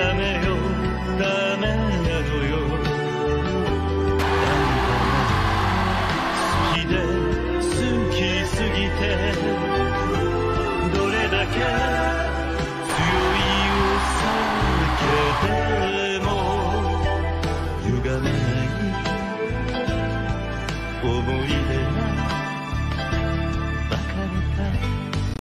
ダメよ。ダメなのよ。好きで好きすぎてどれだけ強いを避けても歪めない思い出。